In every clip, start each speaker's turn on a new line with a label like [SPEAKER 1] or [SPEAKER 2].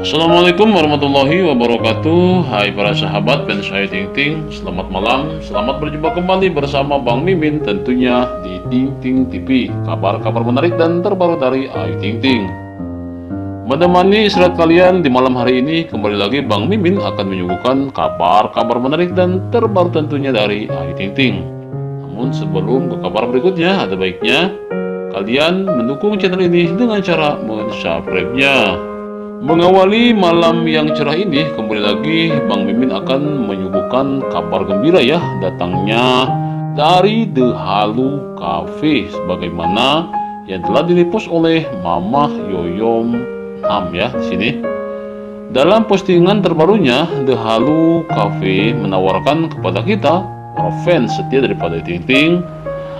[SPEAKER 1] Assalamualaikum warahmatullahi wabarakatuh. Hai para sahabat fans saya Ting Ting Selamat malam, selamat berjumpa kembali bersama Bang Mimin Tentunya di Ting Ting TV Kabar-kabar menarik dan terbaru dari Ayu Ting Ting. Menemani istirahat kalian di malam hari ini Kembali lagi Bang Mimin akan menyuguhkan kabar-kabar menarik dan terbaru tentunya dari Ayu Ting Ting. Namun sebelum ke kabar berikutnya ada baiknya Kalian mendukung channel ini dengan cara men-subscribe-nya Mengawali malam yang cerah ini, kembali lagi Bang Mimin akan menyuguhkan kabar gembira ya datangnya dari The Halu Cafe sebagaimana yang telah direpost oleh Mama Yoyom Ham ya di sini. Dalam postingan terbarunya, The Halu Cafe menawarkan kepada kita para fans setia daripada Ting Ting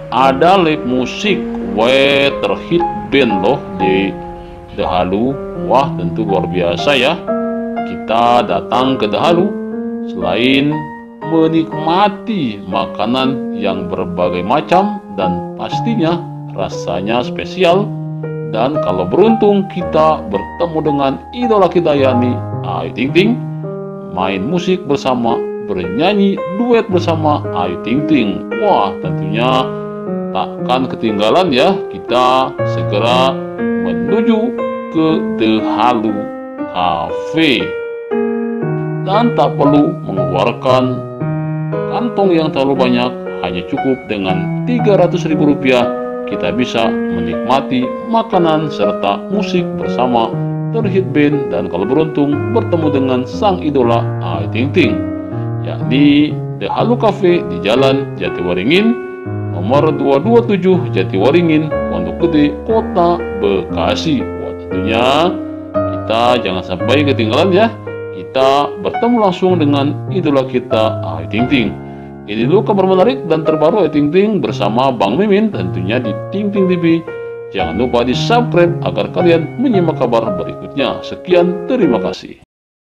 [SPEAKER 1] ada live musik weather hit band loh di Dahalu Wah tentu luar biasa ya. Kita datang ke Dahalu Selain menikmati makanan yang berbagai macam Dan pastinya rasanya spesial. Dan kalau beruntung kita bertemu dengan idola kita yakni Ayu Ting Ting Main musik bersama Bernyanyi duet bersama Ayu Ting Ting. Wah tentunya takkan ketinggalan ya Kita segera menuju ke The Halu Cafe. Dan tak perlu mengeluarkan kantong yang terlalu banyak hanya cukup dengan 300 ribu rupiah kita bisa menikmati makanan serta musik bersama terhit band dan kalau beruntung bertemu dengan sang idola Ayu Ting Ting yakni The Halu Cafe di Jalan Jatiwaringin nomor 227 Jatiwaringin Pondok Gede Kota Bekasi tentunya kita jangan sampai ketinggalan ya. Kita bertemu langsung dengan idola kita Ayu Ting Ting. Ini dulu kabar menarik dan terbaru Ayu Ting Ting bersama Bang Mimin tentunya di Ting Ting TV jangan lupa di subscribe agar kalian menyimak kabar berikutnya. Sekian terima kasih